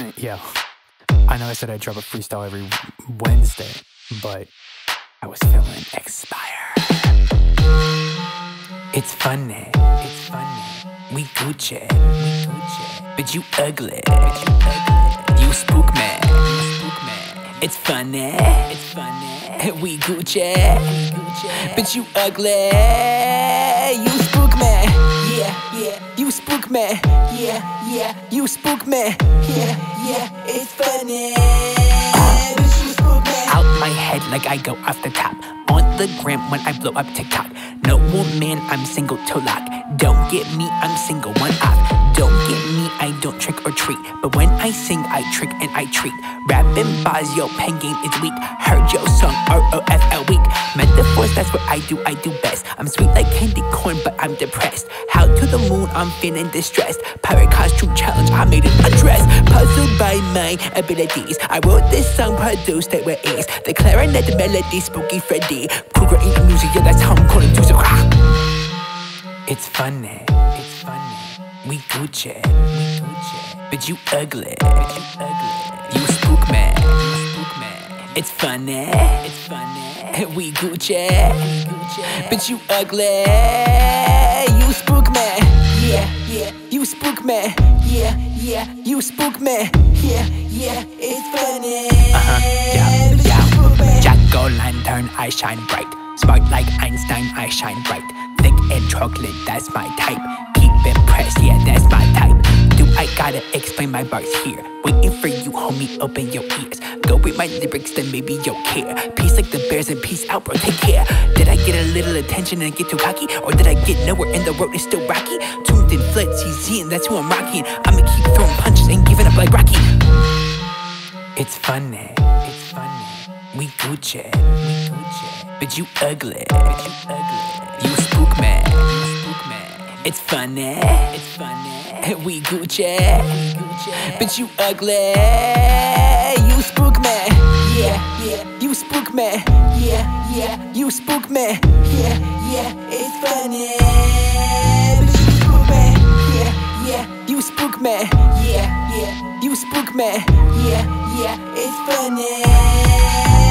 Yo, I know I said I'd drop a freestyle every Wednesday, but I was feeling expire. It's funny, it's funny. We Gucci, we Gucci. But you ugly, you spook me. It's funny, it's funny. We Gucci. But you ugly. Yeah. You spook me. Yeah, yeah. You spook me. Yeah, yeah. It's funny. Out my head like I go off the top. On the gram when I blow up TikTok. No woman, I'm single to lock. Don't get me, I'm single one off. Treat. But when I sing, I trick and I treat. Rapping bars, yo, pen game is weak. Heard your song, R O F L weak. Metaphors, that's what I do, I do best. I'm sweet like candy corn, but I'm depressed. How to the moon, I'm feeling distressed. Pirate costume challenge, I made it address. Puzzled by my abilities. I wrote this song, produced it with ease. The clarinet the melody, spooky Freddy. Kruger in the music, yeah, that's how I'm calling to It's funny, it's funny. We Gucci, we Gucci. But you ugly, but you ugly. You spook me, you spook me. It's funny, it's funny. We Gucci, we Gucci. But you ugly, you spook me. Yeah, yeah. You spook me. Yeah, yeah. You spook me. Yeah, yeah. It's funny. Uh-huh. Yeah, but yeah. You spook me. Jack o' lantern, I shine bright. Smart like Einstein, I shine bright. Thick and chocolate, that's my type. Yeah, that's my type. Do I gotta explain my bars here? Waiting for you, homie, open your ears. Go with my lyrics, then maybe you'll care. Peace like the bears and peace out, bro, take care. Did I get a little attention and get too cocky? Or did I get nowhere and the road is still rocky? Tuned in floods, he's seeing, that's who I'm rocking. I'ma keep throwing punches and giving up like Rocky. It's funny, it's funny. We Gucci, we Gucci. But you ugly, but you ugly. You spook me. It's funny, it's funny. We Gucci, Gucci. But you ugly, you spook me. Yeah, yeah. You spook me. Yeah, yeah. You spook me. Yeah, yeah. It's funny. But you spook me. Yeah, yeah. You spook me. Yeah, yeah. You spook me. Yeah, yeah. It's funny.